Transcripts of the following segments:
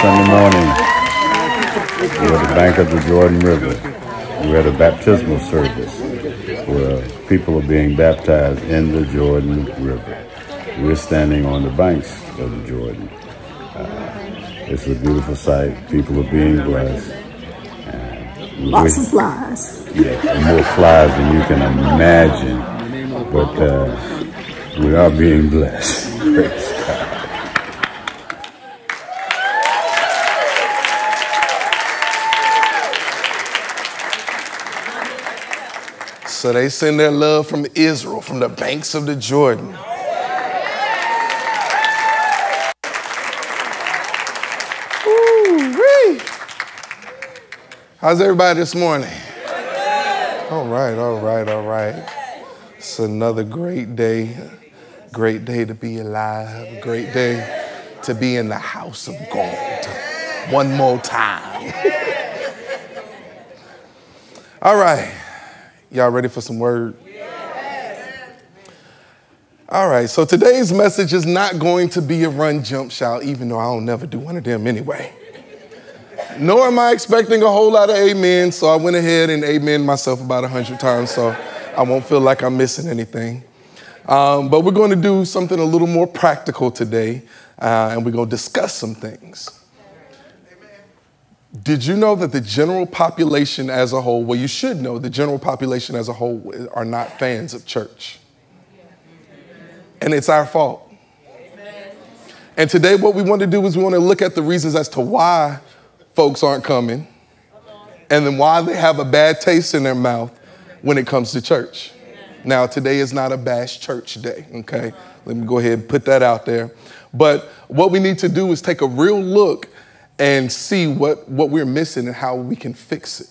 Sunday morning. We're at the bank of the Jordan River. We're at a baptismal service where people are being baptized in the Jordan River. We're standing on the banks of the Jordan. Uh, it's a beautiful sight. People are being blessed. Lots of flies. yeah, more flies than you can imagine. But uh, we are being blessed. So they send their love from Israel, from the banks of the Jordan. Woo-wee. How's everybody this morning? All right, all right, all right. It's another great day. Great day to be alive. Great day to be in the house of God. One more time. all right. Y'all ready for some word? All right, so today's message is not going to be a run, jump, shout, even though I don't never do one of them anyway. Nor am I expecting a whole lot of amen, so I went ahead and amen myself about a hundred times, so I won't feel like I'm missing anything. Um, but we're going to do something a little more practical today, uh, and we're going to discuss some things. Did you know that the general population as a whole, well, you should know the general population as a whole are not fans of church? And it's our fault. And today, what we want to do is we want to look at the reasons as to why folks aren't coming and then why they have a bad taste in their mouth when it comes to church. Now, today is not a bash church day, okay? Let me go ahead and put that out there. But what we need to do is take a real look and see what, what we're missing and how we can fix it,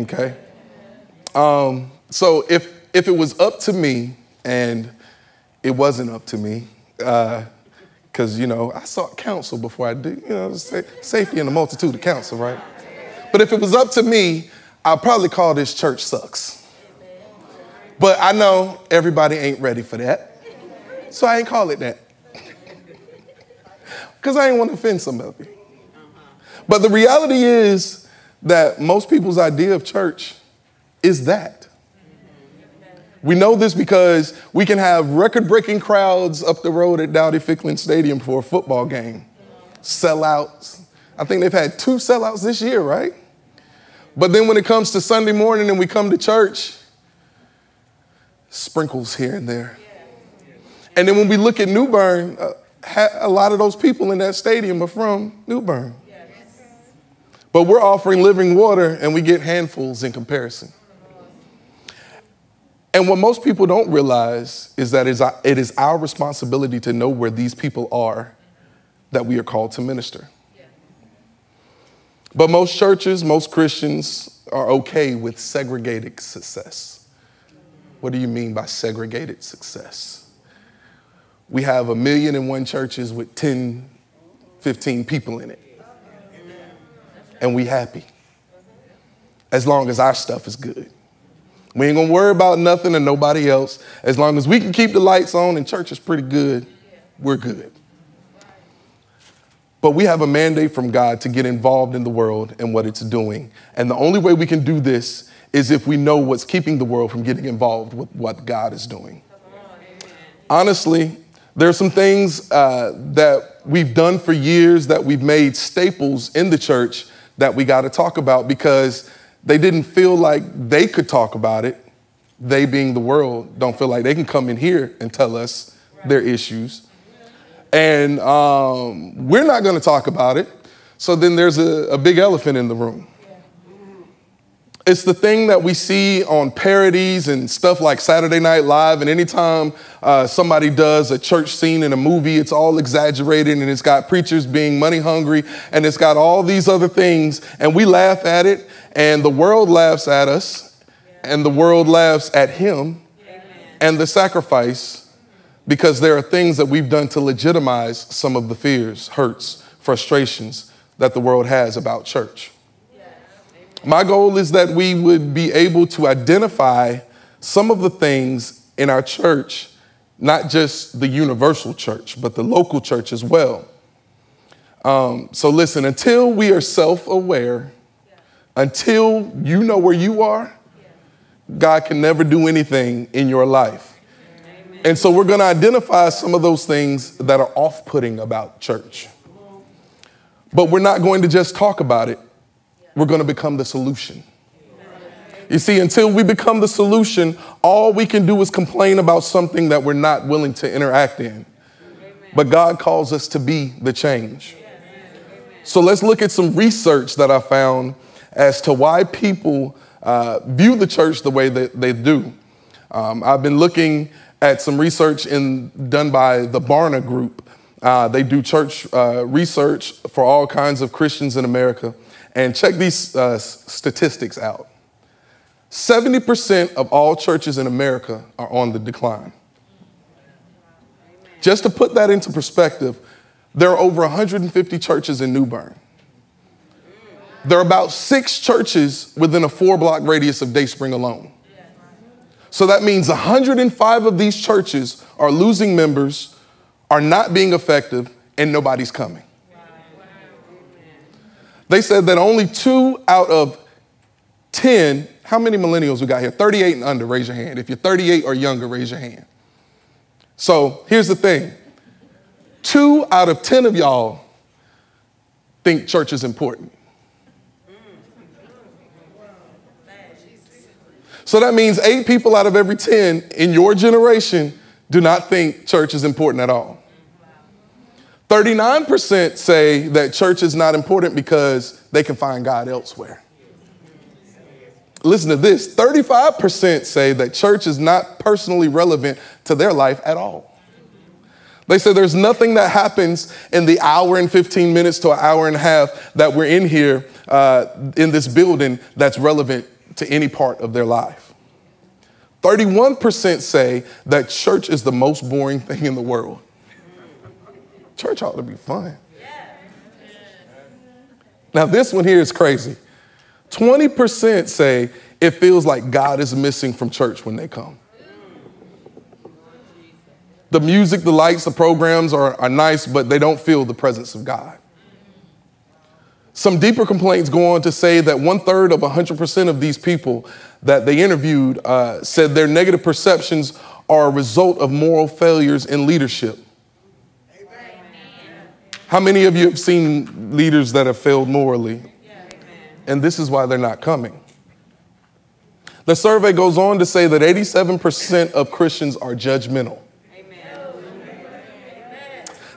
okay? Um, so if, if it was up to me, and it wasn't up to me, because, you know, I sought counsel before I did, you know, sa- safety in the multitude of counsel, right? But if it was up to me, I'd probably call this church sucks. But I know everybody ain't ready for that. So I ain't call it that. Because I ain't want to offend some of you. But the reality is that most people's idea of church is that. We know this because we can have record breaking crowds up the road at Dowdy Ficklen Stadium for a football game, sellouts. I think they've had two sellouts this year, right? But then when it comes to Sunday morning and we come to church, sprinkles here and there. And then when we look at New Bern, uh, a lot of those people in that stadium are from New Bern. But we're offering living water and we get handfuls in comparison. And what most people don't realize is that it is our responsibility to know where these people are that we are called to minister. But most churches, most Christians are okay with segregated success. What do you mean by segregated success? We have a million and one churches with 10, 15 people in it. And we happy. As long as our stuff is good. We ain't gonna worry about nothing and nobody else. As long as we can keep the lights on and church is pretty good, we're good. But we have a mandate from God to get involved in the world and what it's doing. And the only way we can do this is if we know what's keeping the world from getting involved with what God is doing. Honestly, there are some things uh, that we've done for years that we've made staples in the church that we got to talk about because they didn't feel like they could talk about it. They, being the world, don't feel like they can come in here and tell us their issues. And um, we're not going to talk about it. So then there's a, a big elephant in the room. It's the thing that we see on parodies and stuff like Saturday Night Live. And anytime uh, somebody does a church scene in a movie, it's all exaggerated and it's got preachers being money hungry and it's got all these other things. And we laugh at it, and the world laughs at us, and the world laughs at him and the sacrifice because there are things that we've done to legitimize some of the fears, hurts, frustrations that the world has about church. My goal is that we would be able to identify some of the things in our church, not just the universal church, but the local church as well, Um, so listen, until we are self aware, until you know where you are, God can never do anything in your life. And so we're going to identify some of those things that are off putting about church. But we're not going to just talk about it, we're going to become the solution. You see, until we become the solution, all we can do is complain about something that we're not willing to interact in. But God calls us to be the change. So let's look at some research that I found as to why people uh, view the church the way that they do. Um, I've been looking at some research in, done by the Barna Group. Uh, they do church uh, research for all kinds of Christians in America. And check these uh, statistics out 70% of all churches in America are on the decline. Just to put that into perspective, there are over 150 churches in New Bern. There are about six churches within a four block radius of Dayspring alone. So that means 105 of these churches are losing members, are not being effective, and nobody's coming. They said that only two out of 10, how many millennials we got here? 38 and under, raise your hand. If you're 38 or younger, raise your hand. So here's the thing two out of 10 of y'all think church is important. So that means eight people out of every 10 in your generation do not think church is important at all. 39% say that church is not important because they can find God elsewhere. Listen to this 35% say that church is not personally relevant to their life at all. They say there's nothing that happens in the hour and 15 minutes to an hour and a half that we're in here uh, in this building that's relevant to any part of their life. 31% say that church is the most boring thing in the world. Church ought to be fun. Now, this one here is crazy. 20% say it feels like God is missing from church when they come. The music, the lights, the programs are, are nice, but they don't feel the presence of God. Some deeper complaints go on to say that one third of 100% of these people that they interviewed uh, said their negative perceptions are a result of moral failures in leadership. How many of you have seen leaders that have failed morally? And this is why they're not coming. The survey goes on to say that 87% of Christians are judgmental.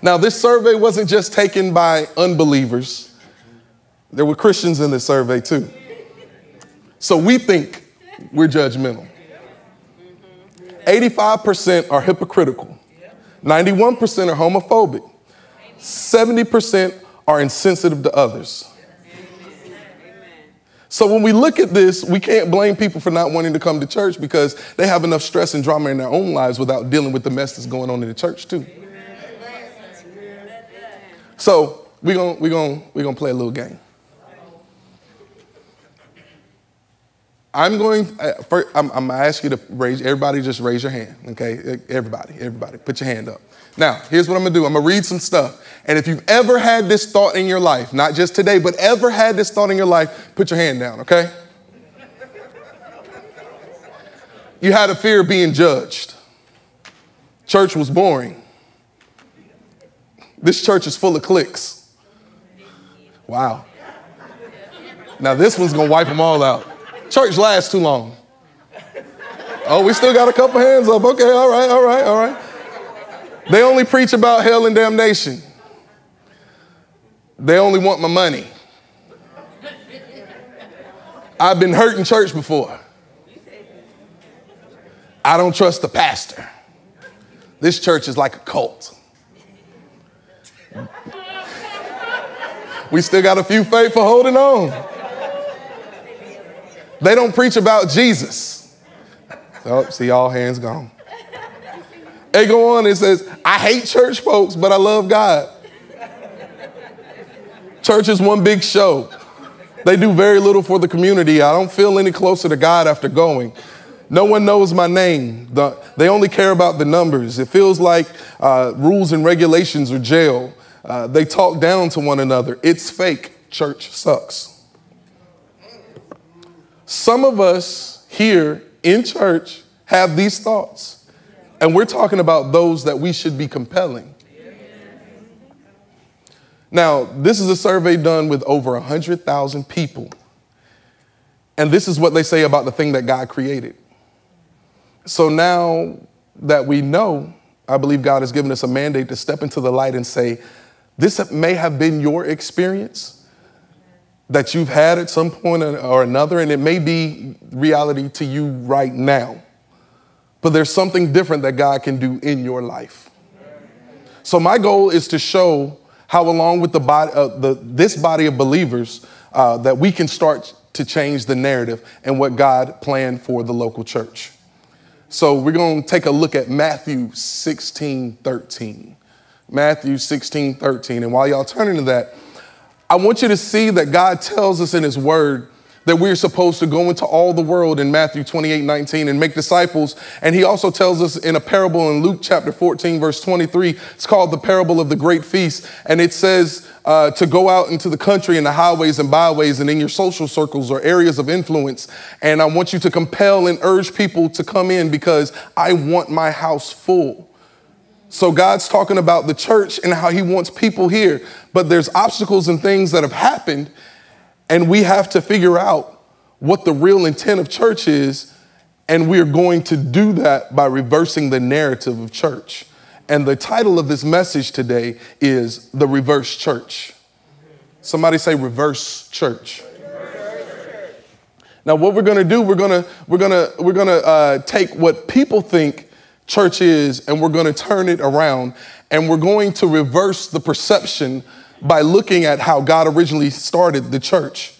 Now, this survey wasn't just taken by unbelievers. There were Christians in this survey too. So we think we're judgmental. Mm-hmm. 85% are hypocritical. 91% are homophobic. 70% are insensitive to others. So when we look at this, we can't blame people for not wanting to come to church because they have enough stress and drama in their own lives without dealing with the mess that's going on in the church too. So we're gonna we're gonna, we're gonna play a little game. I'm going, uh, first, I'm, I'm to ask you to raise, everybody just raise your hand, okay? Everybody, everybody, put your hand up. Now, here's what I'm to do I'm to read some stuff. And if you've ever had this thought in your life, not just today, but ever had this thought in your life, put your hand down, okay? You had a fear of being judged. Church was boring. This church is full of cliques. Wow. Now, this one's to wipe them all out. Church lasts too long. Oh, we still got a couple hands up. Okay, all right, all right, all right. They only preach about hell and damnation. They only want my money. I've been hurt in church before. I don't trust the pastor. This church is like a cult. We still got a few faithful holding on. They don't preach about Jesus. Oh, see, all hands gone. They go on and says, I hate church folks, but I love God. Church is one big show. They do very little for the community. I don't feel any closer to God after going. No one knows my name. The, they only care about the numbers. It feels like uh, rules and regulations are jail. Uh, they talk down to one another. It's fake. Church sucks. Some of us here in church have these thoughts, and we're talking about those that we should be compelling. Now, this is a survey done with over 100,000 people. And this is what they say about the thing that God created. So now that we know, I believe God has given us a mandate to step into the light and say, this may have been your experience that you've had at some point or another, and it may be reality to you right now. But there's something different that God can do in your life. So, my goal is to show how, along with the body, uh, the, this body of believers, uh, that we can start to change the narrative and what God planned for the local church. So we're going to take a look at Matthew 16, 13. Matthew 16, 13. And while y'all turning to that, I want you to see that God tells us in His Word that we're supposed to go into all the world in Matthew 28 19 and make disciples. And he also tells us in a parable in Luke chapter 14, verse 23, it's called the parable of the great feast. And it says uh, to go out into the country and the highways and byways and in your social circles or areas of influence. And I want you to compel and urge people to come in because I want my house full. So God's talking about the church and how he wants people here, but there's obstacles and things that have happened and we have to figure out what the real intent of church is. And we're going to do that by reversing the narrative of church. And the title of this message today is The Reverse Church. Somebody say, Reverse Church. Now, what we're going to do, we're going to we're going to we're going to uh, take what people think church is, and we're going to turn it around, and we're going to reverse the perception by looking at how God originally started the church.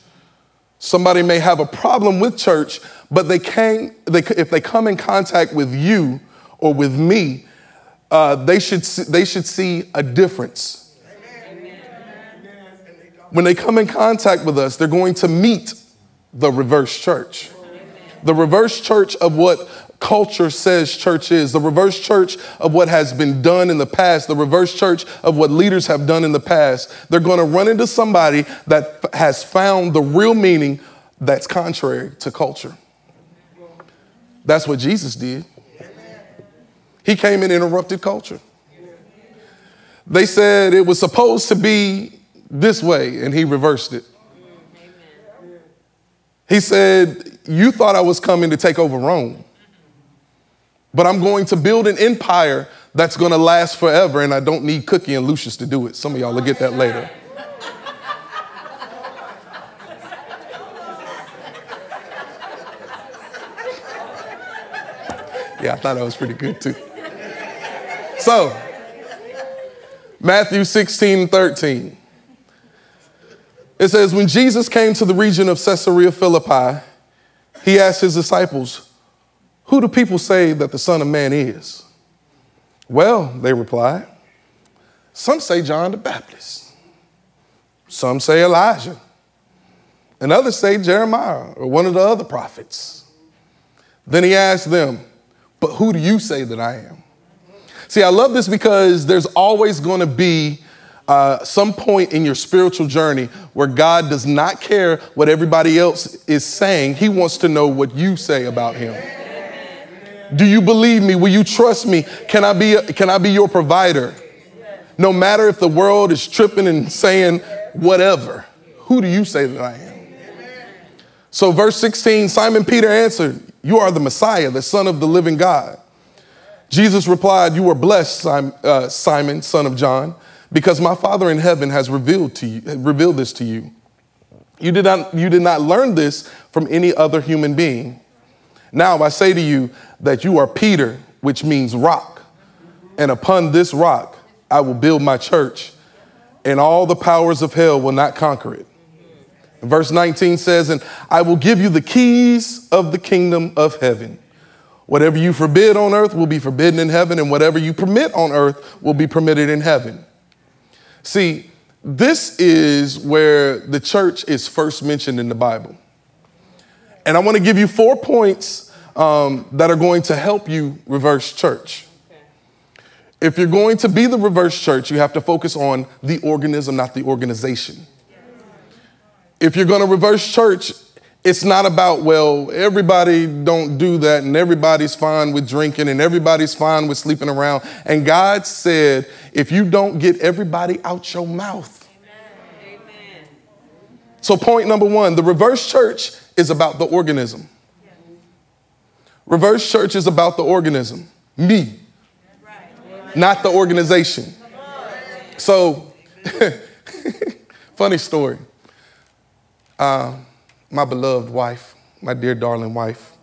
Somebody may have a problem with church, but they can they, if they come in contact with you or with me, uh, they, should see, they should see a difference. Amen. When they come in contact with us, they're going to meet the reverse church. The reverse church of what culture says church is, the reverse church of what has been done in the past, the reverse church of what leaders have done in the past. They're going to run into somebody that f- has found the real meaning that's contrary to culture. That's what Jesus did. He came and interrupted culture. They said it was supposed to be this way, and he reversed it. He said, You thought I was coming to take over Rome. But I'm going to build an empire that's going to last forever, and I don't need Cookie and Lucius to do it. Some of y'all will get that later. Yeah, I thought that was pretty good too. So, Matthew 16, 13. It says, When Jesus came to the region of Caesarea Philippi, he asked his disciples, who do people say that the Son of Man is? Well, they replied, some say John the Baptist, some say Elijah, and others say Jeremiah or one of the other prophets. Then he asked them, But who do you say that I am? See, I love this because there's always going to be uh, some point in your spiritual journey where God does not care what everybody else is saying. He wants to know what you say about him. Do you believe me? Will you trust me? Can I be, can I be your provider? No matter if the world is tripping and saying whatever, who do you say that I am? So, verse 16 Simon Peter answered, You are the Messiah, the Son of the living God. Jesus replied, You are blessed, uh, Simon, son of John, because my Father in heaven has revealed, to you, revealed this to you. You did, not, you did not learn this from any other human being. Now I say to you that you are Peter, which means rock. And upon this rock I will build my church, and all the powers of hell will not conquer it. verse 19 says, And I will give you the keys of the kingdom of heaven. Whatever you forbid on earth will be forbidden in heaven, and whatever you permit on earth will be permitted in heaven. See, this is where the church is first mentioned in the Bible. And I want to give you four points um, that are going to help you reverse church. If you're going to be the reverse church, you have to focus on the organism, not the organization. If you're going to reverse church, it's not about, well, everybody don't do that and everybody's fine with drinking and everybody's fine with sleeping around. And God said, if you don't get everybody out your mouth. Amen. So, point number one the reverse church is about the organism. Reverse church is about the organism, me, not the organization. So, funny story. Uh, my beloved wife, my dear darling wife,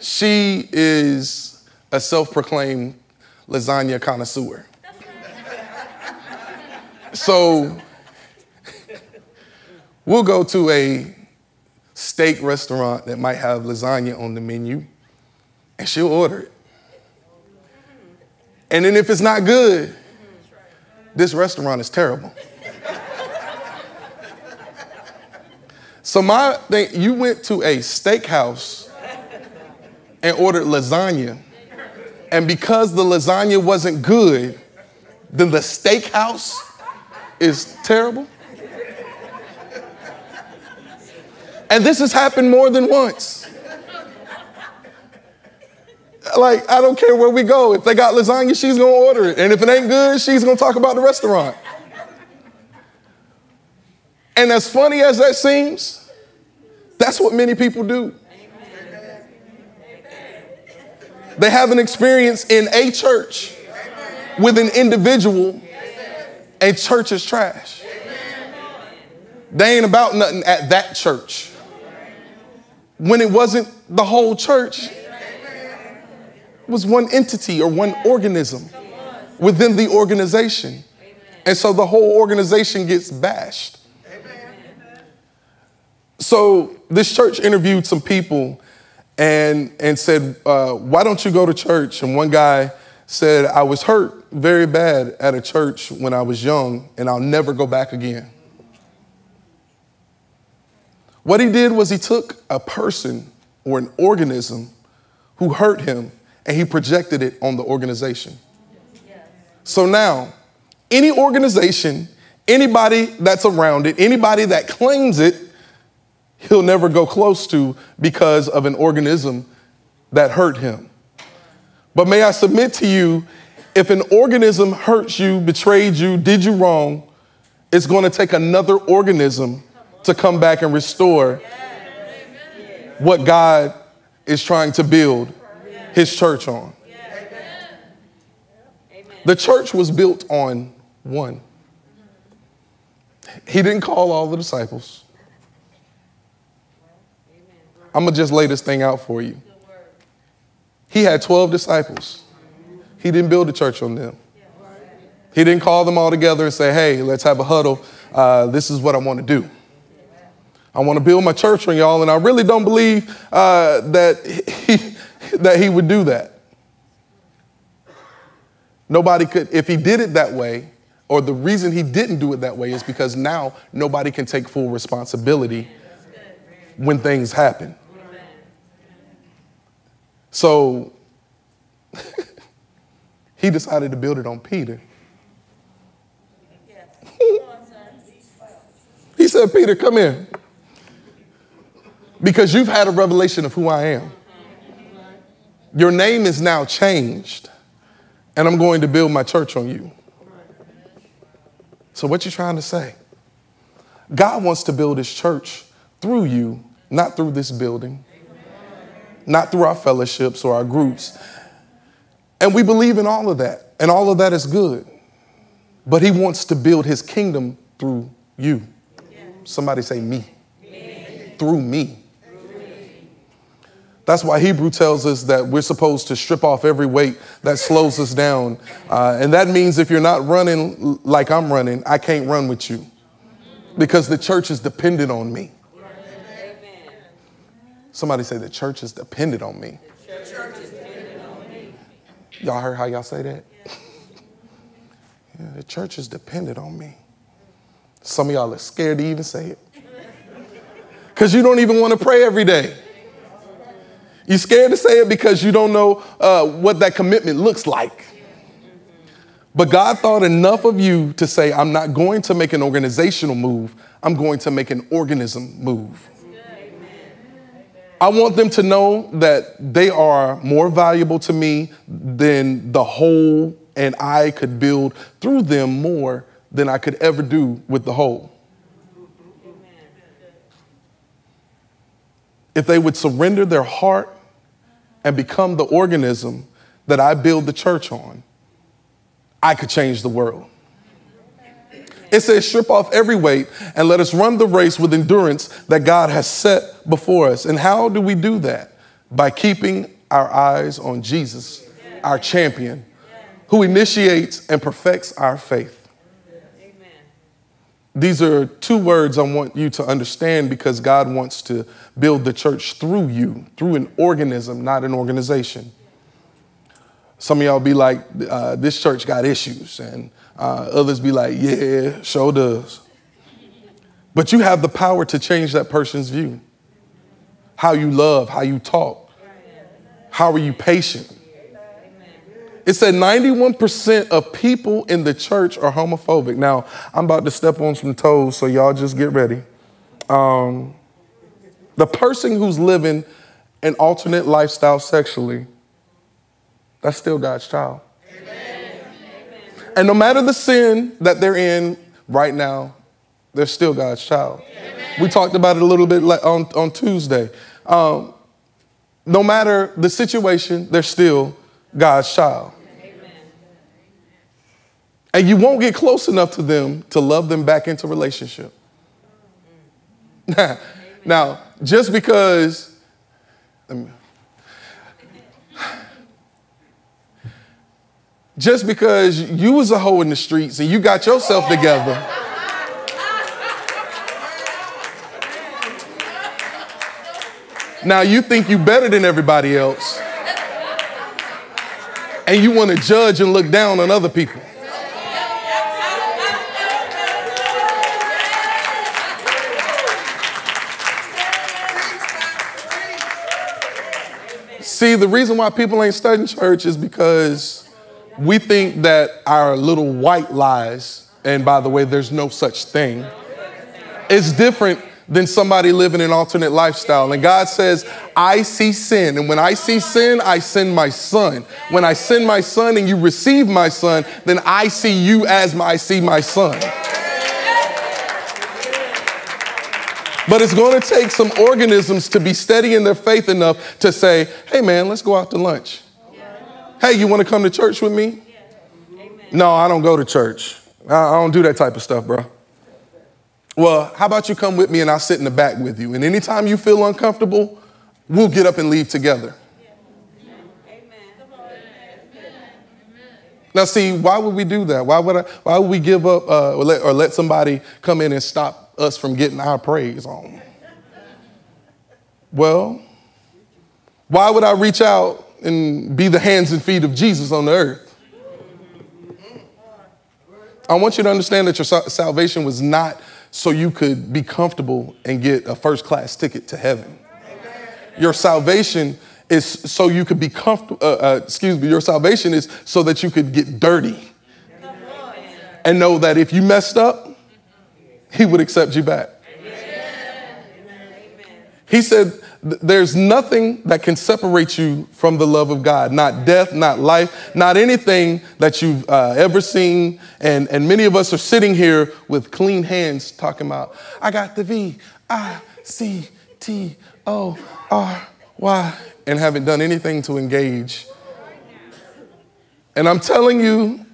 she is a self proclaimed lasagna connoisseur. So we'll go to a steak restaurant that might have lasagna on the menu, and she'll order it. And then if it's not good, this restaurant is terrible. So my thing, you went to a steakhouse and ordered lasagna, and because the lasagna wasn't good, then the steakhouse is terrible. And this has happened more than once. Like, I don't care where we go. If they got lasagna, she's gonna order it. And if it ain't good, she's gonna talk about the restaurant. And as funny as that seems, that's what many people do. They have an experience in a church with an individual, and church is trash. They ain't about nothing at that church when it wasn't the whole church. It was one entity or one organism within the organization. And so the whole organization gets bashed. So this church interviewed some people and, and said, uh, Why don't you go to church? And one guy said, I was hurt very bad at a church when I was young, and I'll never go back again. What he did was he took a person or an organism who hurt him and he projected it on the organization. So now, any organization, anybody that's around it, anybody that claims it, he'll never go close to because of an organism that hurt him. But may I submit to you, if an organism hurts you, betrayed you, did you wrong, it's going to take another organism to come back and restore what God is trying to build his church on. The church was built on one. He didn't call all the disciples. I'm going to just lay this thing out for you. He had 12 disciples. He didn't build a church on them. He didn't call them all together and say, hey, let's have a huddle. Uh, this is what I want to do. I want to build my church on y'all, and I really don't believe uh, that, he, that he would do that. Nobody could, if he did it that way, or the reason he didn't do it that way is because now nobody can take full responsibility when things happen. So he decided to build it on Peter. he said, Peter, come here because you've had a revelation of who I am. Your name is now changed, and I'm going to build my church on you. So, what you trying to say? God wants to build his church through you, not through this building, not through our fellowships or our groups. And we believe in all of that, and all of that is good. But he wants to build his kingdom through you. Somebody say, me. me. Through me. That's why Hebrew tells us that we're supposed to strip off every weight that slows us down. Uh, and that means if you're not running like I'm running, I can't run with you because the church is dependent on me. Somebody say the church is dependent on me. Y'all heard how y'all say that? yeah, the church is dependent on me. Some of y'all are scared to even say it because you don't even want to pray every day. You're scared to say it because you don't know uh, what that commitment looks like. But God thought enough of you to say, I'm not going to make an organizational move, I'm going to make an organism move. I want them to know that they are more valuable to me than the whole, and I could build through them more than I could ever do with the whole. If they would surrender their heart and become the organism that I build the church on, I could change the world. It says, strip off every weight and let us run the race with endurance that God has set before us. And how do we do that? By keeping our eyes on Jesus, our champion, who initiates and perfects our faith. These are two words I want you to understand because God wants to build the church through you, through an organism, not an organization. Some of y'all be like, uh, this church got issues, and uh, others be like, yeah, sure does. But you have the power to change that person's view. How you love, how you talk, how are you patient. It said 91% of people in the church are homophobic. Now, I'm about to step on some toes, so y'all just get ready. Um, the person who's living an alternate lifestyle sexually that's still God's child. Amen. And no matter the sin that they're in right now, they're still God's child. Amen. We talked about it a little bit on, on Tuesday. Um, no matter the situation, they're still God's child. Amen. And you won't get close enough to them to love them back into relationship. now, just because, just because you was a hoe in the streets and you got yourself together. Now you think you better than everybody else. And you want to judge and look down on other people. See, the reason why people ain't studying church is because we think that our little white lies, and by the way, there's no such thing, is different than somebody living an alternate lifestyle. And God says, I see sin. And when I see sin, I send my son. When I send my son and you receive my son, then I see you as my, I see my son. But it's going to take some organisms to be steady in their faith enough to say, hey man, let's go out to lunch. Hey, you want to come to church with me? No, I don't go to church. I don't do that type of stuff, bro. Well, how about you come with me and I'll sit in the back with you? And anytime you feel uncomfortable, we'll get up and leave together. Amen. Now, see, why would we do that? Why would, I, why would we give up uh, or, let, or let somebody come in and stop us from getting our praise on? Well, why would I reach out and be the hands and feet of Jesus on the earth. I want you to understand that your salvation was not so you could be comfortable and get a first class ticket to heaven. Your salvation is so you could be comfortable, uh, uh, excuse me, your salvation is so that you could get dirty and know that if you messed up, he would accept you back. He said, there's nothing that can separate you from the love of God. Not death, not life, not anything that you've uh, ever seen. And, and many of us are sitting here with clean hands talking about, I got the V, I, C, T, O, R, Y, and haven't done anything to engage. And I'm telling you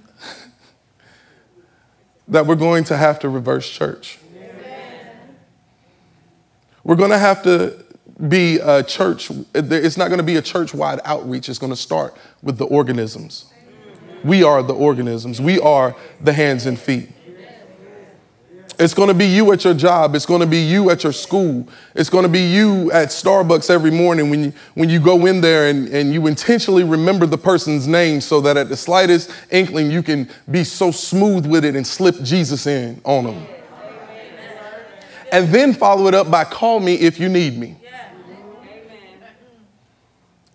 that we're going to have to reverse church. We're going to have to be a church, it's not going to be a church wide outreach. It's going to start with the organisms. We are the organisms, we are the hands and feet. It's going to be you at your job. It's going to be you at your school. It's going to be you at Starbucks every morning when you, when you go in there and, and you intentionally remember the person's name so that at the slightest inkling you can be so smooth with it and slip Jesus in on them. And then follow it up by call me if you need me.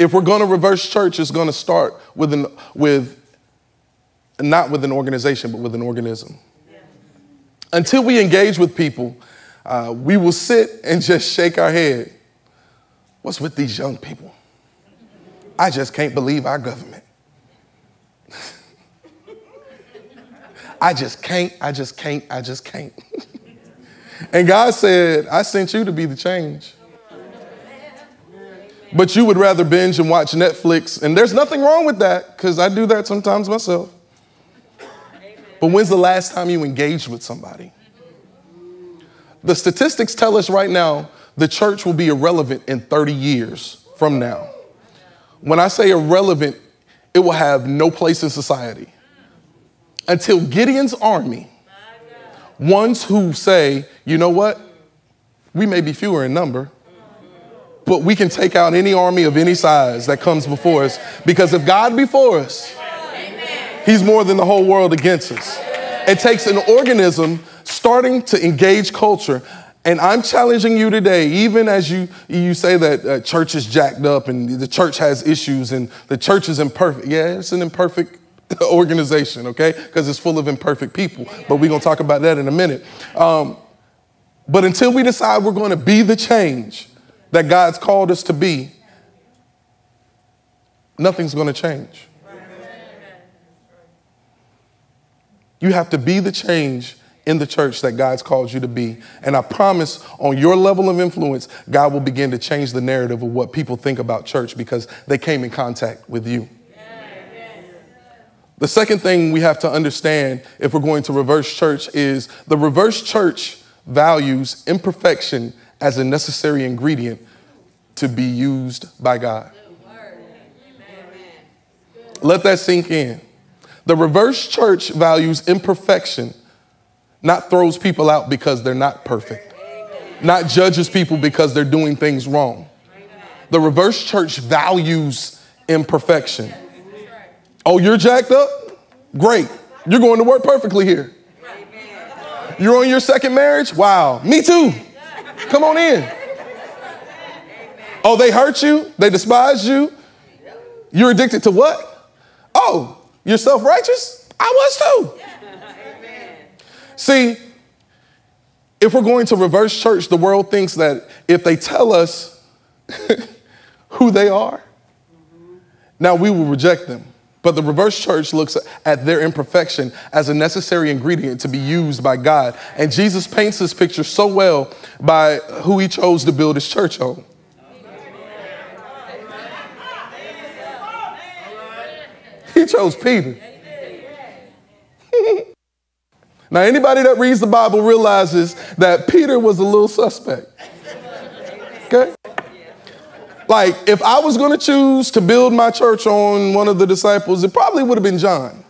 If we're going to reverse church, it's going to start with, an, with not with an organization, but with an organism. Until we engage with people, uh, we will sit and just shake our head. What's with these young people? I just can't believe our government. I just can't, I just can't, I just can't. and God said, I sent you to be the change. But you would rather binge and watch Netflix, and there's nothing wrong with that because I do that sometimes myself. But when's the last time you engaged with somebody? The statistics tell us right now the church will be irrelevant in 30 years from now. When I say irrelevant, it will have no place in society. Until Gideon's army, ones who say, you know what, we may be fewer in number, but we can take out any army of any size that comes before us. Because if God before us, He's more than the whole world against us. It takes an organism starting to engage culture. And I'm challenging you today, even as you, you say that uh, church is jacked up and the church has issues and the church is imperfect. Yeah, it's an imperfect organization, okay? Because it's full of imperfect people. But we're going to talk about that in a minute. Um, but until we decide we're going to be the change that God's called us to be, nothing's going to change. You have to be the change in the church that God's called you to be. And I promise on your level of influence, God will begin to change the narrative of what people think about church because they came in contact with you. The second thing we have to understand if we're going to reverse church is the reverse church values imperfection as a necessary ingredient to be used by God. Let that sink in. The reverse church values imperfection not throws people out because they're not perfect, not judges people because they're doing things wrong. The reverse church values imperfection. Oh, you're jacked up? Great. You're going to work perfectly here. You're on your second marriage? Wow. Me too. Come on in. Oh, they hurt you? They despise you? You're addicted to what? Oh, you're self righteous? I was too. See, if we're going to reverse church, the world thinks that if they tell us who they are, now we will reject them. But the reverse church looks at their imperfection as a necessary ingredient to be used by God. And Jesus paints this picture so well by who he chose to build his church on. He chose Peter. Now, anybody that reads the Bible realizes that Peter was a little suspect. Okay? Like, if I was going to choose to build my church on one of the disciples, it probably would have been John.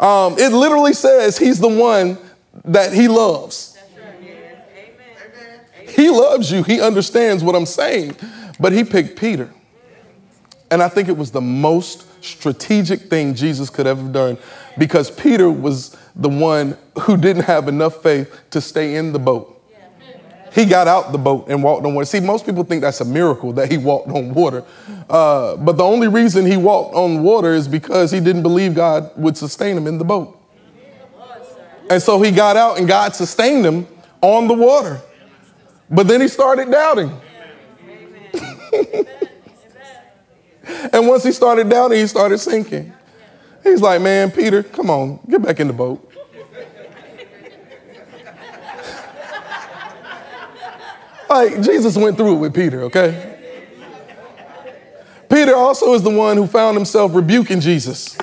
Um, it literally says he's the one that he loves. He loves you. He understands what I'm saying. But he picked Peter. And I think it was the most strategic thing Jesus could ever done because Peter was the one who didn't have enough faith to stay in the boat. He got out the boat and walked on water. See, most people think that's a miracle that he walked on water. Uh, but the only reason he walked on water is because he didn't believe God would sustain him in the boat. And so he got out and God sustained him on the water. But then he started doubting. and once he started doubting, he started sinking. He's like, man, Peter, come on, get back in the boat. Like, Jesus went through it with Peter, okay? Peter also is the one who found himself rebuking Jesus.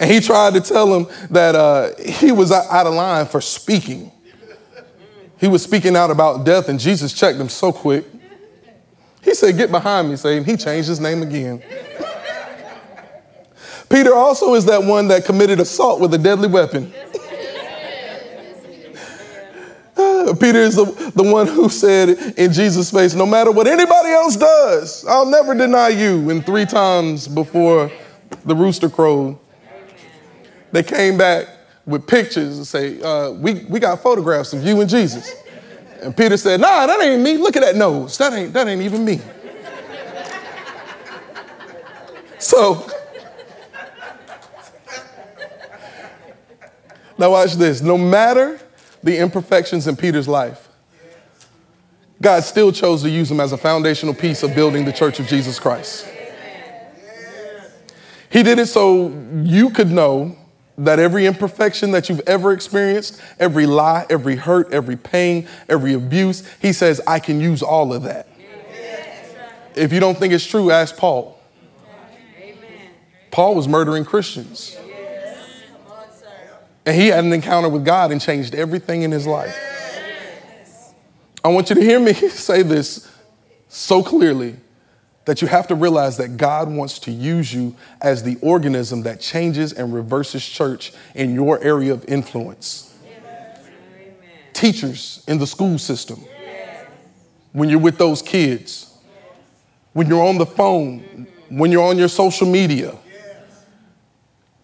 And he tried to tell him that uh, he was out of line for speaking. He was speaking out about death, and Jesus checked him so quick. He said, Get behind me, Satan. He changed his name again. Peter also is that one that committed assault with a deadly weapon. Peter is the, the one who said in Jesus' face, No matter what anybody else does, I'll never deny you. And three times before the rooster crowed, they came back with pictures and say, uh, we, we got photographs of you and Jesus. And Peter said, Nah, that ain't me. Look at that nose. That ain't, that ain't even me. So, now watch this. No matter the imperfections in Peter's life, God still chose to use him as a foundational piece of building the church of Jesus Christ. He did it so you could know that every imperfection that you've ever experienced, every lie, every hurt, every pain, every abuse, he says, I can use all of that. If you don't think it's true, ask Paul. Paul was murdering Christians. And he had an encounter with God and changed everything in his life. I want you to hear me say this so clearly that you have to realize that God wants to use you as the organism that changes and reverses church in your area of influence. Teachers in the school system, when you're with those kids, when you're on the phone, when you're on your social media.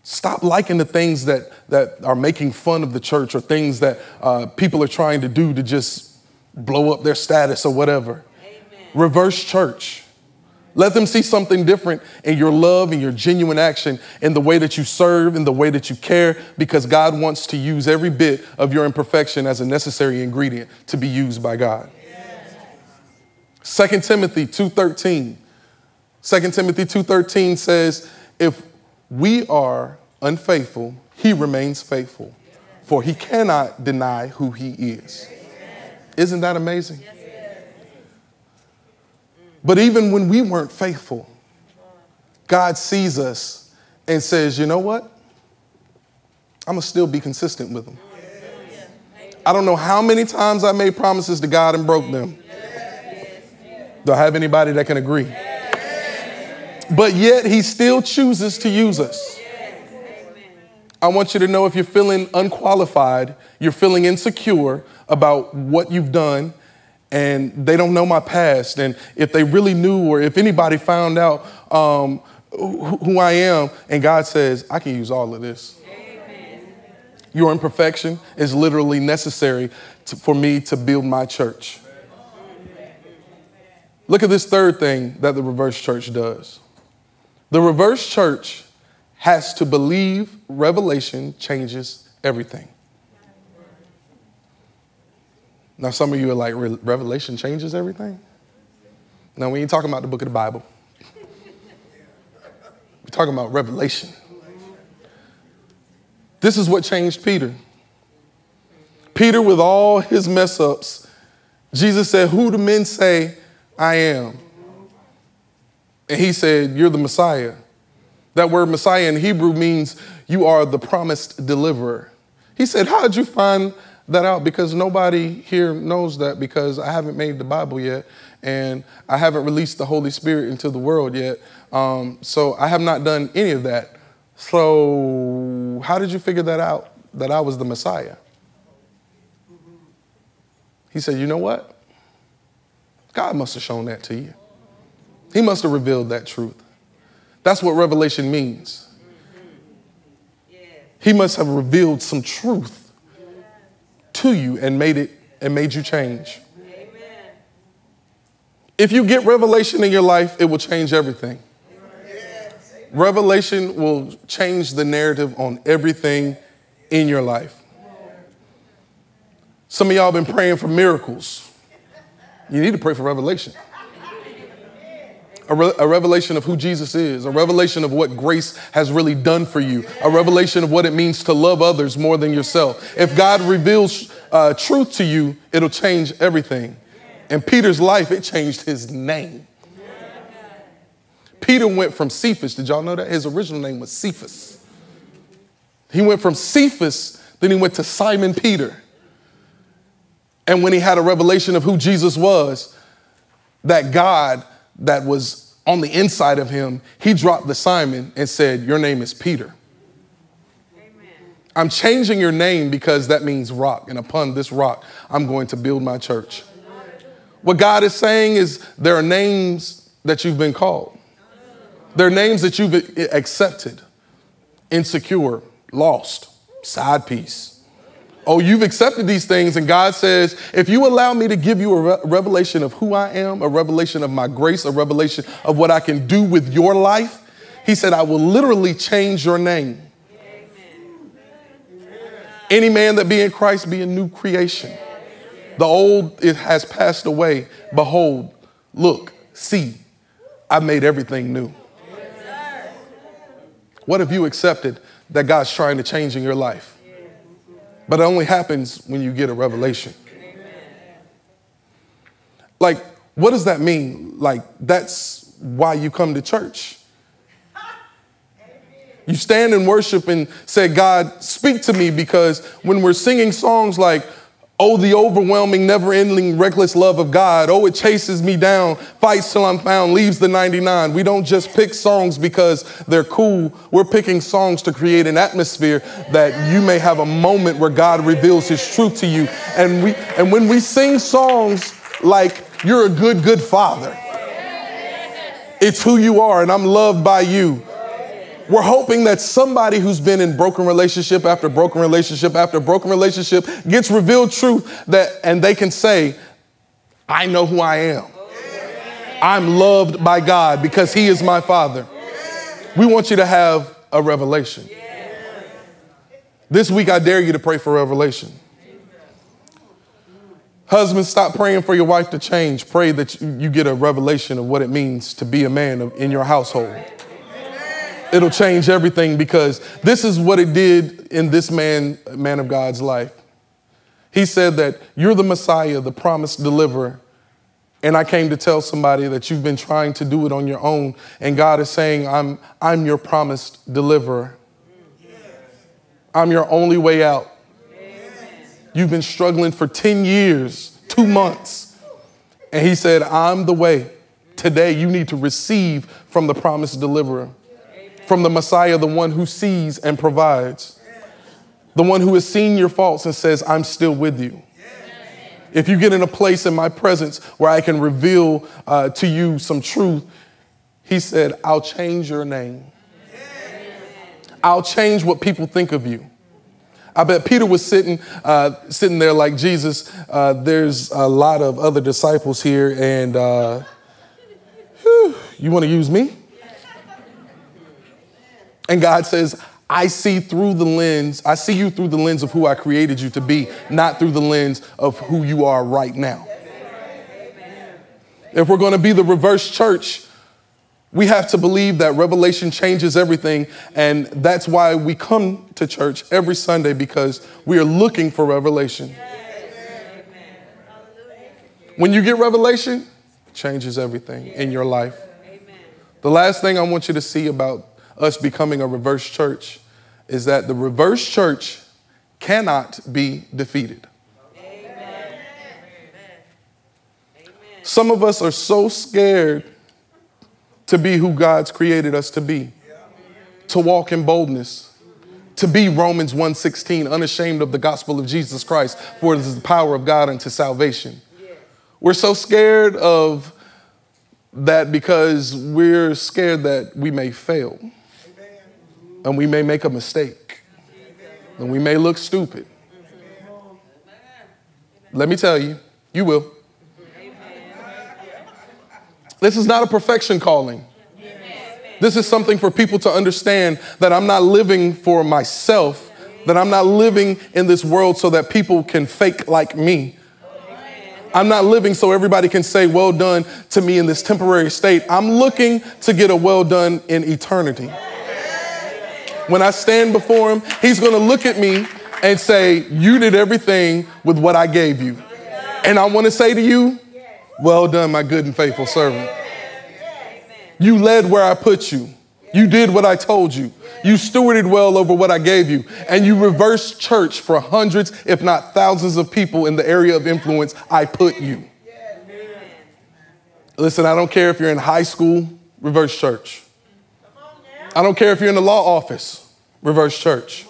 Stop liking the things that, that are making fun of the church or things that uh, people are trying to do to just blow up their status or whatever. Amen. Reverse church. Let them see something different in your love and your genuine action, in the way that you serve, in the way that you care, because God wants to use every bit of your imperfection as a necessary ingredient to be used by God. Yes. 2 Timothy 2.13. 2 Timothy 2.13 says, if we are unfaithful, he remains faithful, for he cannot deny who he is. Isn't that amazing? But even when we weren't faithful, God sees us and says, you know what? I'm going to still be consistent with him. I don't know how many times I made promises to God and broke them. Do I have anybody that can agree? But yet he still chooses to use us. I want you to know if you're feeling unqualified, you're feeling insecure about what you've done, and they don't know my past. And if they really knew, or if anybody found out um, who I am, and God says, I can use all of this. Amen. Your imperfection is literally necessary to, for me to build my church. Look at this third thing that the reverse church does. The reverse church has to believe revelation changes everything. Now, some of you are like, Revelation changes everything? No, we ain't talking about the book of the Bible. We're talking about Revelation. This is what changed Peter. Peter, with all his mess ups, Jesus said, Who do men say I am? And he said, You're the Messiah. That word Messiah in Hebrew means you are the promised deliverer. He said, How did you find that out because nobody here knows that because I haven't made the Bible yet and I haven't released the Holy Spirit into the world yet. Um, so I have not done any of that. So, how did you figure that out that I was the Messiah? He said, You know what? God must have shown that to you. He must have revealed that truth. That's what revelation means. He must have revealed some truth to you and made it and made you change. If you get revelation in your life, it will change everything. Revelation will change the narrative on everything in your life. Some of y'all been praying for miracles. You need to pray for revelation a, re- a, revelation of who Jesus is, a revelation of what grace has really done for you, a revelation of what it means to love others more than yourself. If God reveals uh, truth to you, it'll change everything. In Peter's life, it changed his name. Peter went from Cephas. Did y'all know that? His original name was Cephas. He went from Cephas, then he went to Simon Peter. And when he had a revelation of who Jesus was, that God that was on the inside of him, he dropped the Simon and said, Your name is Peter. Amen. I'm changing your name because that means rock. And upon this rock, I'm going to build my church. What God is saying is there are names that you've been called, there are names that you've accepted insecure, lost, side piece Oh, you've accepted these things, and God says, if you allow me to give you a re- revelation of who I am, a revelation of my grace, a revelation of what I can do with your life, He said, I will literally change your name. Any man that be in Christ be a new creation. The old it has passed away. Behold, look, see, I made everything new. What have you accepted that God's trying to change in your life? But it only happens when you get a revelation. Like, what does that mean? Like, that's why you come to church. You stand in worship and say, God, speak to me, because when we're singing songs like, Oh, the overwhelming, never ending, reckless love of God. Oh, it chases me down, fights till I'm found, leaves the 99. We don't just pick songs because they're cool. We're picking songs to create an atmosphere that you may have a moment where God reveals his truth to you. And we and when we sing songs like you're a good, good father, it's who you are, and I'm loved by you. We're hoping that somebody who's been in broken relationship after broken relationship after broken relationship gets revealed truth that and they can say, I know who I am. I'm loved by God because he is my father. We want you to have a revelation. This week I dare you to pray for revelation. Husbands, stop praying for your wife to change. Pray that you get a revelation of what it means to be a man in your household it'll change everything because this is what it did in this man, man of God's life. He said that you're the Messiah, the promised deliverer. And I came to tell somebody that you've been trying to do it on your own. And God is saying, I'm, I'm your promised deliverer. I'm your only way out. You've been struggling for 10 years, two months. And He said, I'm the way. Today, you need to receive from the promised deliverer from the Messiah, the one who sees and provides, the one who has seen your faults and says, I'm still with you. If you get in a place in my presence where I can reveal uh, to you some truth, he said, I'll change your name. I'll change what people think of you. I bet Peter was sitting, uh, sitting there like Jesus. Uh, there's a lot of other disciples here, and uh, whew, you want to use me? And God says, I see through the lens, I see you through the lens of who I created you to be, not through the lens of who you are right now. If we're going to be the reverse church, we have to believe that revelation changes everything. And that's why we come to church every Sunday because we are looking for revelation. When you get revelation, it changes everything in your life. The last thing I want you to see about us becoming a reverse church is that the reverse church cannot be defeated. Amen. Some of us are so scared to be who God's created us to be, to walk in boldness, to be Romans 1:16, unashamed of the gospel of Jesus Christ, for it is the power of God unto salvation. We're so scared of that because we're scared that we may fail and we may make a mistake and we may look stupid. Let me tell you, you will. This is not a perfection calling. This is something for people to understand that I'm not living for myself, that I'm not living in this world so that people can fake like me. I'm not living so everybody can say, well done to me in this temporary state. I'm looking to get a well done in eternity when I stand before him, he's going to look at me and say, You did everything with what I gave you. And I want to say to you, Well done, my good and faithful servant. You led where I put you. You did what I told you. You stewarded well over what I gave you. And you reversed church for hundreds, if not thousands, of people in the area of influence I put you. Listen, I don't care if you're in high school, reverse church. I don't care if you're in the law office, reverse church.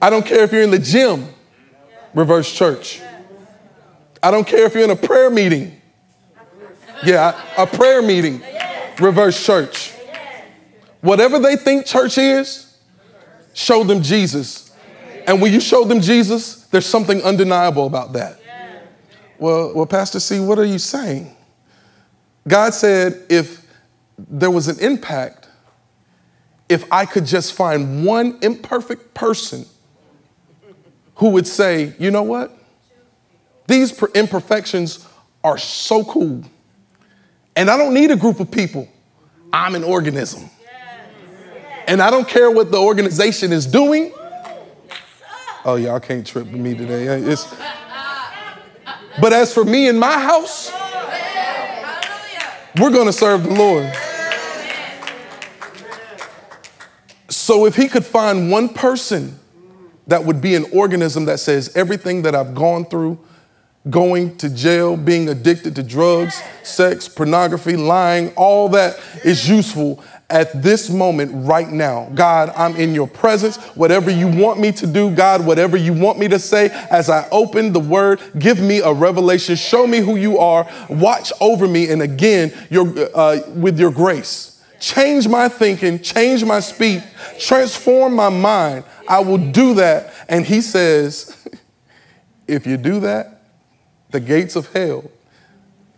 I don't care if you're in the gym, reverse church. I don't care if you're in a prayer meeting. Yeah, a prayer meeting, reverse church. Whatever they think church is, show them Jesus. And when you show them Jesus, there's something undeniable about that. Well, well, Pastor C, what are you saying? God said, if there was an impact if I could just find one imperfect person who would say, you know what? These imperfections are so cool. And I don't need a group of people. I'm an organism. And I don't care what the organization is doing. Oh, y'all can't trip with me today. It's, but as for me and my house, we're going to serve the Lord. So if he could find one person that would be an organism that says everything that I've gone through, going to jail, being addicted to drugs, sex, pornography, lying, all that is useful at this moment right now. God, I'm in your presence. Whatever you want me to do, God, whatever you want me to say, as I open the word, give me a revelation. Show me who you are. Watch over me. And again, your, uh, with your grace, change my thinking, change my speech, transform my mind. I will do that. And he says, if you do that, the gates of hell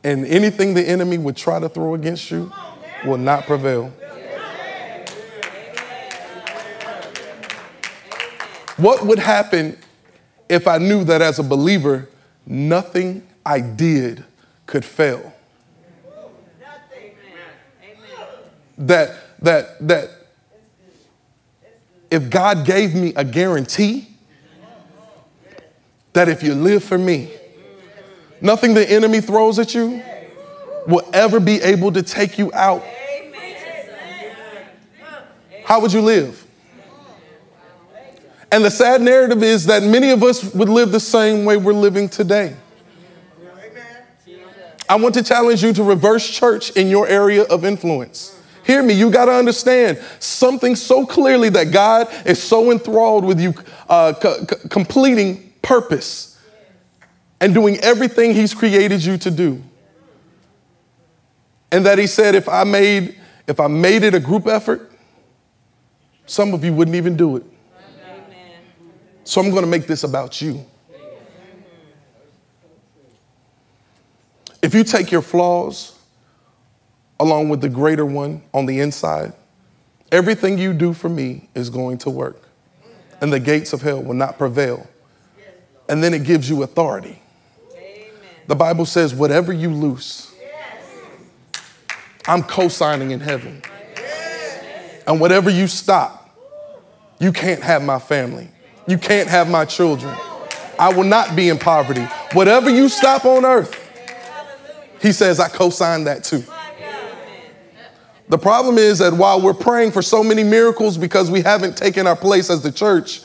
and anything the enemy would try to throw against you will not prevail. What would happen if I knew that as a believer, nothing I did could fail? That, that, that if God gave me a guarantee that if you live for me, nothing the enemy throws at you will ever be able to take you out. How would you live? And the sad narrative is that many of us would live the same way we're living today. I want to challenge you to reverse church in your area of influence. Hear me, you got to understand something so clearly that God is so enthralled with you uh, c- c- completing purpose and doing everything He's created you to do. And that He said, if I made, if I made it a group effort, some of you wouldn't even do it. So I'm going to make this about you. If you take your flaws along with the greater one on the inside, everything you do for me is going to work. And the gates of hell will not prevail. And then it gives you authority. The Bible says, whatever you loose, I'm co signing in heaven. And whatever you stop, you can't have my family. You can't have my children. I will not be in poverty. Whatever you stop on earth, he says, I co sign that too. The problem is that while we're praying for so many miracles because we haven't taken our place as the church,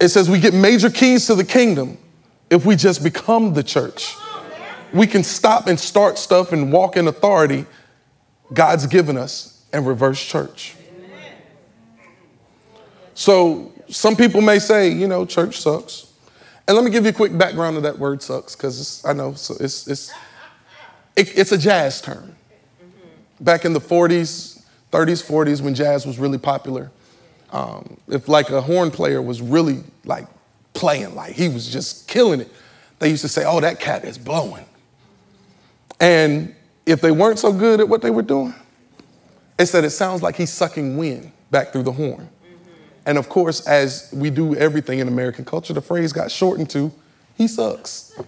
it says we get major keys to the kingdom if we just become the church. We can stop and start stuff and walk in authority God's given us and reverse church. So some people may say, you know, church sucks. And let me give you a quick background of that word sucks, because I know so it's, it's, it, it's a jazz term. Back in the 40s, 30s, 40s, when jazz was really popular, um, if like a horn player was really like playing, like he was just killing it, they used to say, oh, that cat is blowing. And if they weren't so good at what they were doing, they said it sounds like he's sucking wind back through the horn. And of course, as we do everything in American culture, the phrase got shortened to, he sucks.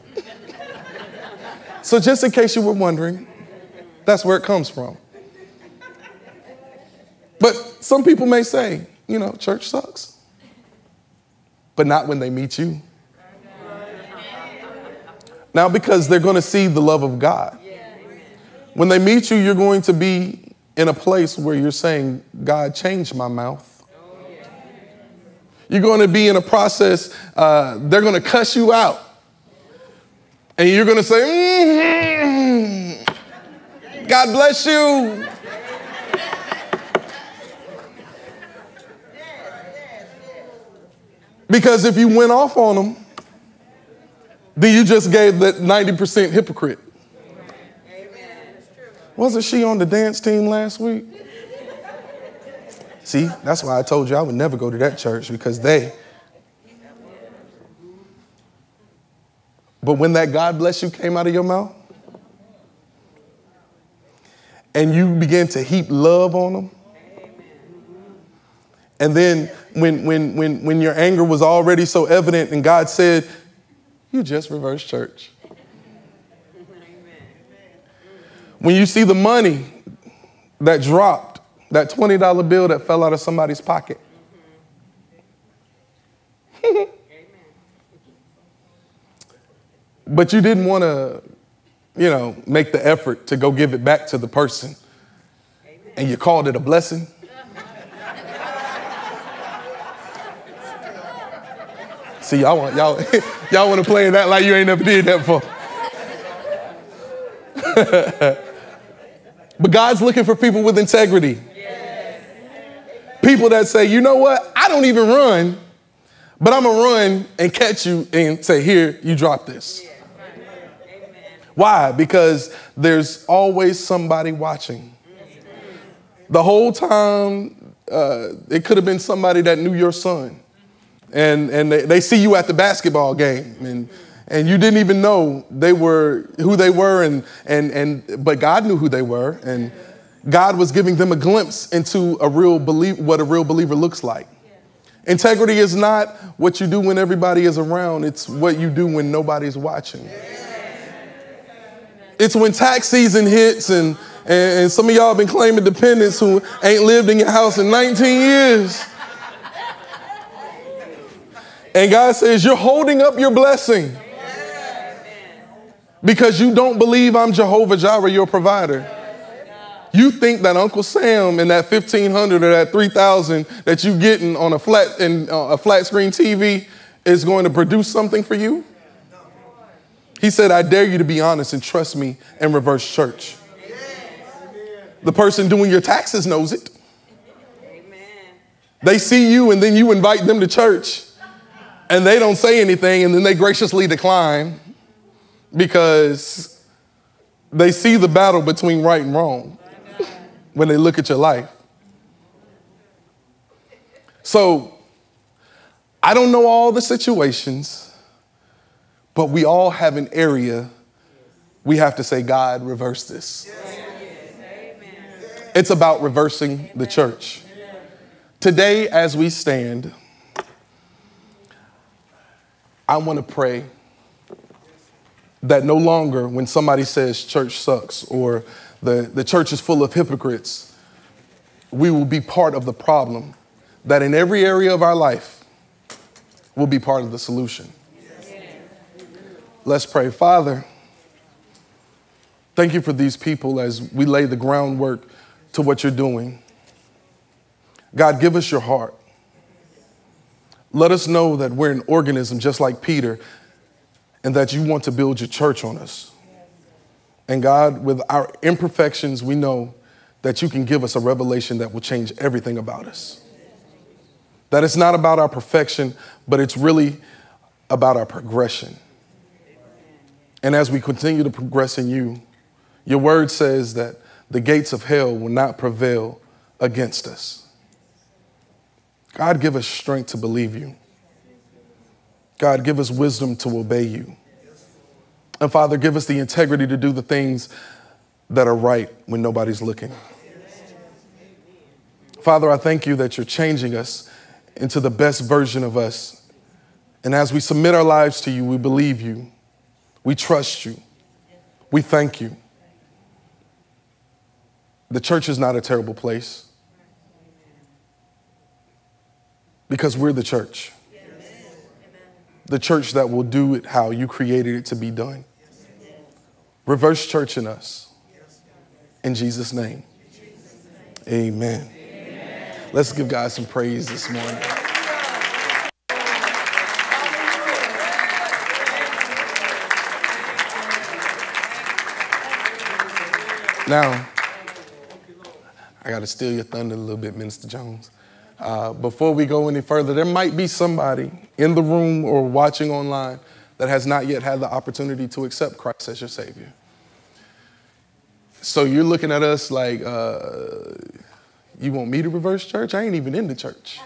so just in case you were wondering, that's where it comes from. But some people may say, you know, church sucks. But not when they meet you. Now, because they're going to see the love of God. When they meet you, you're going to be in a place where you're saying, God, change my mouth. You're going to be in a process, uh, they're going to cuss you out. And you're going to say, mm-hmm. God bless you. Because if you went off on them, then you just gave that 90% hypocrite. Wasn't she on the dance team last week? See, that's why I told you I would never go to that church because they. But when that God bless you came out of your mouth, and you begin to heap love on them. And then when, when, when, when your anger was already so evident and God said, you just reverse church. When you see the money that dropped, that $20 bill that fell out of somebody's pocket. but you didn't want to, you know, make the effort to go give it back to the person. And you called it a blessing. See, y'all want y'all y'all want to play in that like you ain't never did that before. but God's looking for people with integrity. People that say, you know what? I don't even run, but I'm gonna run and catch you and say, here, you drop this. Why? Because there's always somebody watching. The whole time, uh, it could have been somebody that knew your son and, and they, they see you at the basketball game and, and you didn't even know they were who they were and, and, and but god knew who they were and god was giving them a glimpse into a real belief what a real believer looks like integrity is not what you do when everybody is around it's what you do when nobody's watching it's when tax season hits and, and some of y'all been claiming dependents who ain't lived in your house in 19 years and God says, You're holding up your blessing because you don't believe I'm Jehovah Jireh, your provider. You think that Uncle Sam and that 1500 or that 3000 that you getting on a flat in uh, a flat screen TV is going to produce something for you? He said, I dare you to be honest and trust me and reverse church. The person doing your taxes knows it. They see you and then you invite them to church and they don't say anything and then they graciously decline because they see the battle between right and wrong when they look at your life. So I don't know all the situations, but we all have an area we have to say, God, reverse this. It's about reversing the church. Today, as we stand, I want to pray that no longer when somebody says church sucks or the, the church is full of hypocrites, we will be part of the problem. That in every area of our life, we'll be part of the solution. Let's pray. Father, thank you for these people as we lay the groundwork to what you're doing. God, give us your heart. Let us know that we're an organism just like Peter and that you want to build your church on us. And God, with our imperfections, we know that you can give us a revelation that will change everything about us. That it's not about our perfection, but it's really about our progression. And as we continue to progress in you, your word says that the gates of hell will not prevail against us. God, give us strength to believe you. God, give us wisdom to obey you. And Father, give us the integrity to do the things that are right when nobody's looking. Father, I thank you that you're changing us into the best version of us. And as we submit our lives to you, we believe you, we trust you, we thank you. The church is not a terrible place. because we're the church. The church that will do it how you created it to be done. Reverse church in us. In Jesus' name. Amen. Let's give God some praise this morning. Now, I got to steal your thunder a little bit, Minister Jones. Uh, before we go any further, there might be somebody in the room or watching online that has not yet had the opportunity to accept Christ as your Savior. So you're looking at us like, uh, you want me to reverse church? I ain't even in the church.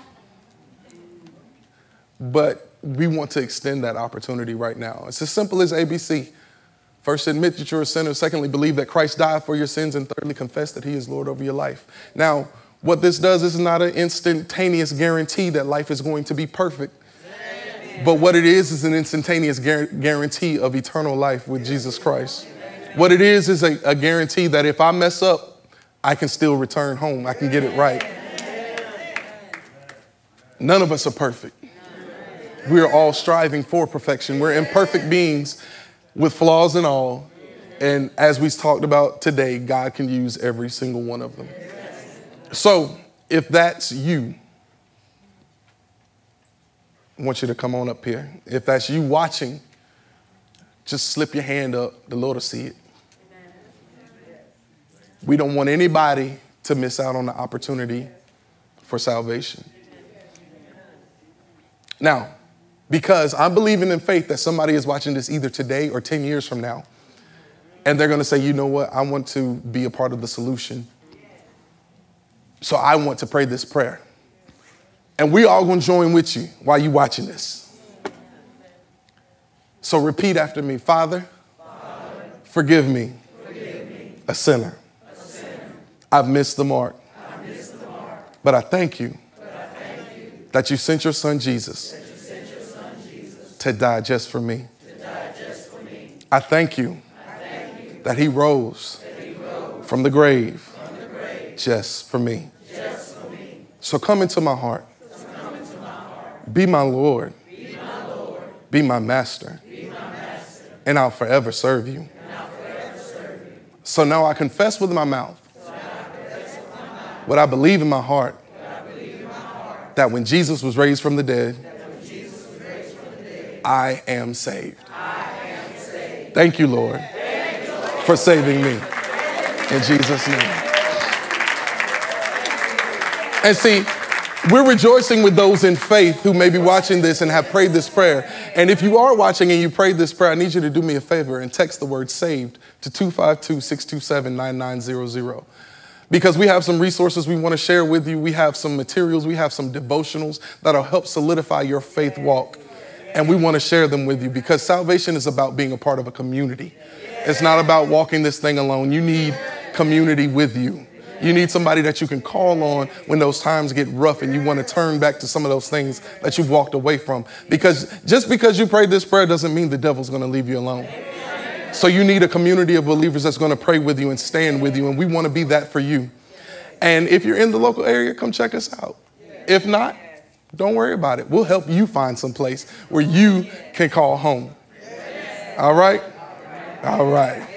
But we want to extend that opportunity right now. It's as simple as ABC. First, admit that you're a sinner. Secondly, believe that Christ died for your sins. And thirdly, confess that He is Lord over your life. Now, what this does is not an instantaneous guarantee that life is going to be perfect. But what it is is an instantaneous guarantee of eternal life with Jesus Christ. What it is is a, a guarantee that if I mess up, I can still return home. I can get it right. None of us are perfect. We're all striving for perfection. We're imperfect beings with flaws and all. And as we've talked about today, God can use every single one of them. So if that's you, I want you to come on up here. If that's you watching, just slip your hand up. The Lord will see it. We don't want anybody to miss out on the opportunity for salvation. Now, because I'm believing in faith that somebody is watching this either today or 10 years from now, and they're going to say, you know what, I want to be a part of the solution. So I want to pray this prayer. And we all going to join with you while you're watching this. So repeat after me Father, Father forgive, me, forgive me, a sinner. A sinner. I've, missed the mark. Missed the mark. But I thank you, I thank you that you sent your son Jesus to, die just for me. I, thank you, that he rose, from, the grave, just for me. So come into my heart. Be my Lord. Be my, master. And I'll forever serve you. So now I confess with my mouth, so with my mouth what, I believe in my heart, that when Jesus was raised from the dead I, am saved. I am saved. Thank you, Lord, Thank you, for saving me. In Jesus' name. And see, we're rejoicing with those in faith who may be watching this and have prayed this prayer. And if you are watching and you prayed this prayer, I need you to do me a favor and text the word saved to 252 627 9900 because we have some resources we want to share with you. We have some materials, we have some devotionals that'll help solidify your faith walk. And we want to share them with you because salvation is about being a part of a community. It's not about walking this thing alone. You need community with you. You need somebody that you can call on when those times get rough and you want to turn back to some of those things that you've walked away from. Because just because you prayed this prayer doesn't mean the devil's going to leave you alone. So you need a community of believers that's going to pray with you and stand with you. And we want to be that for you. And if you're in the local area, come check us out. If not, don't worry about it. We'll help you find some place where you can call home. All right? All right.